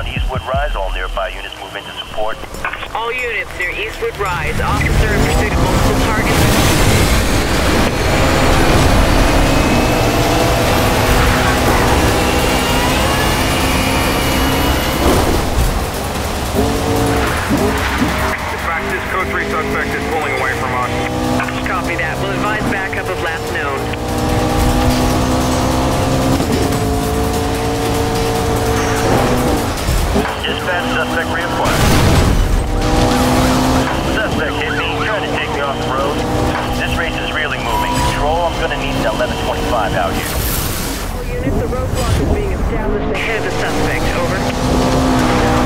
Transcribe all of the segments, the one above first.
on Eastwood Rise. All nearby units move in to support. All units near Eastwood Rise. Officer in pursuit of multiple targets. Code 3 suspect is pulling away from us. Copy that. We'll advise backup of last known. dispatch suspect reacquired. Suspect hit me, tried to take me off the road. This race is really moving. Control, I'm gonna need 1125 out here. Units, the roadblock is being established ahead of the suspect, over.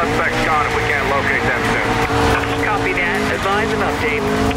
Suspect's gone if we can't locate them soon. Copy that. Advise an update.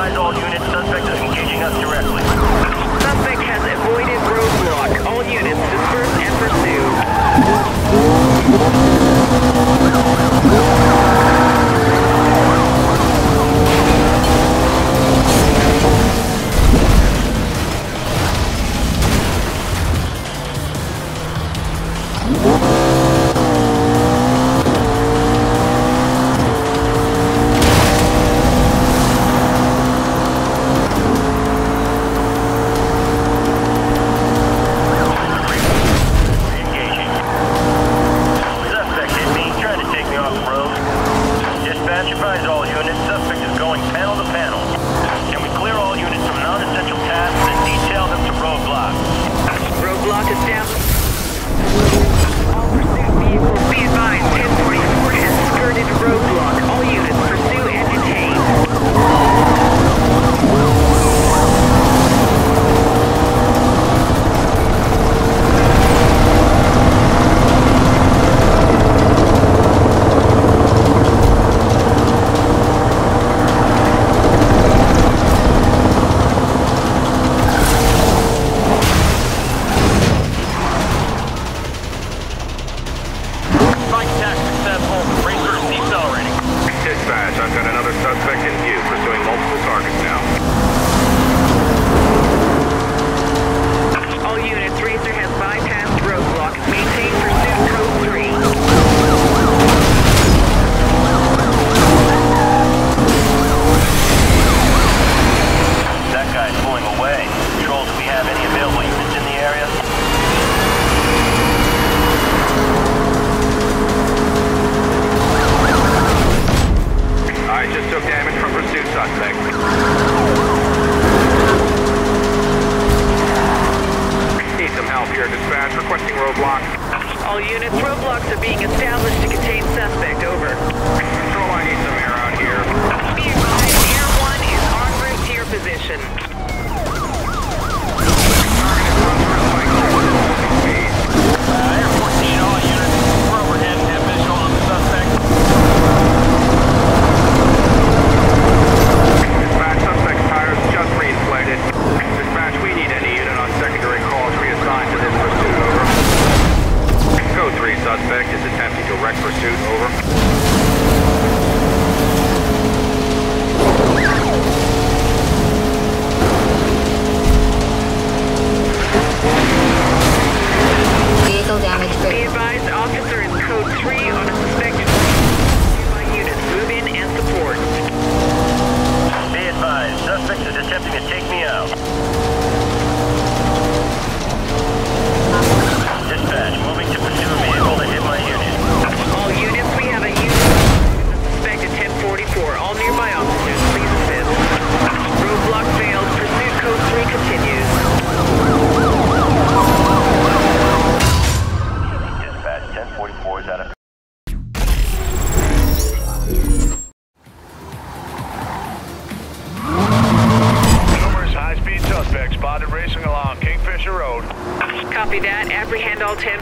I don't you. I've got another suspect in view, pursuing multiple targets now.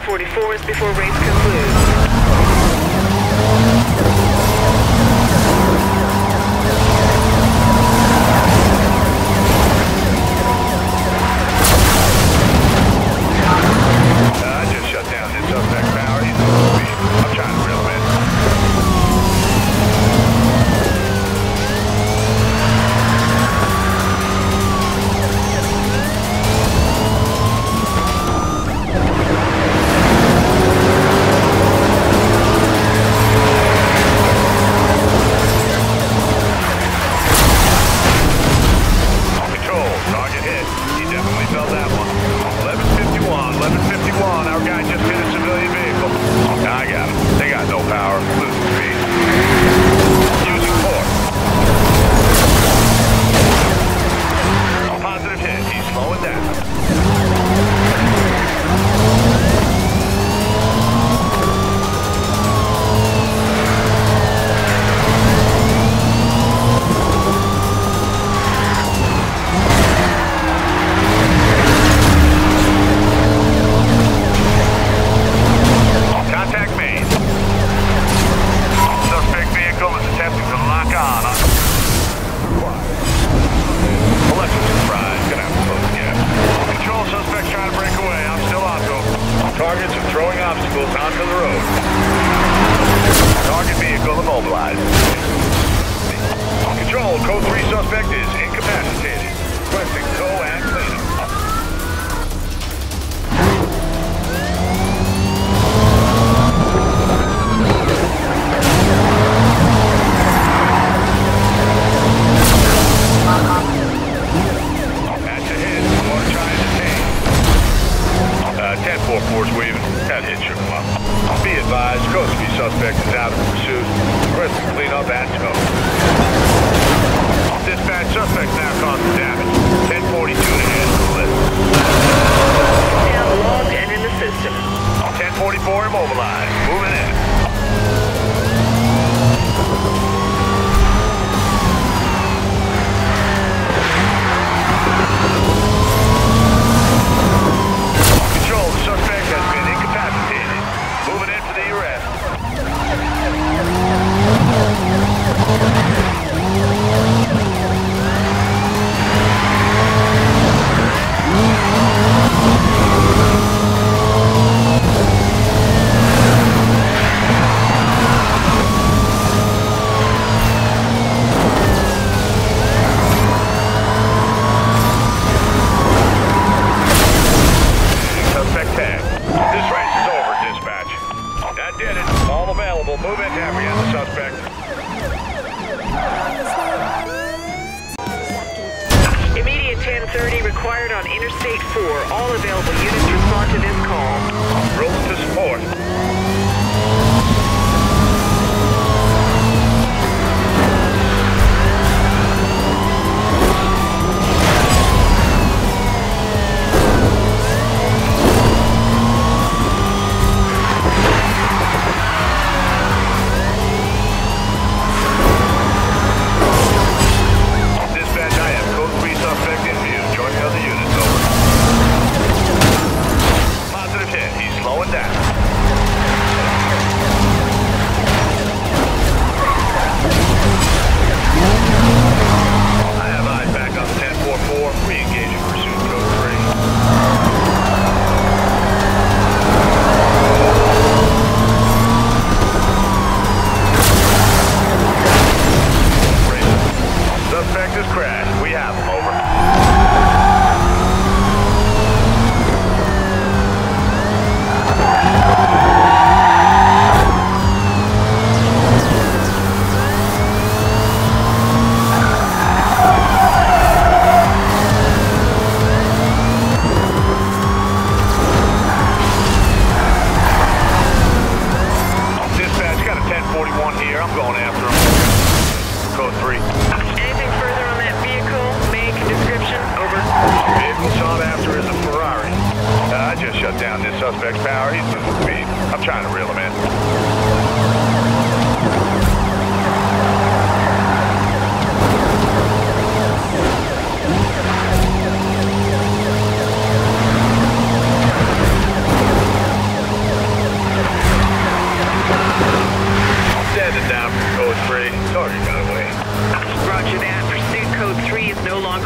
44s before raising. all available units respond to this call. Roll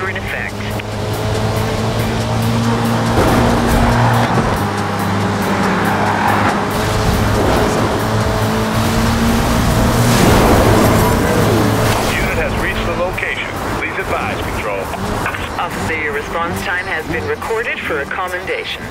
maneuver in effect. Unit has reached the location. Please advise, Control. Officer, your response time has been recorded for accommodation.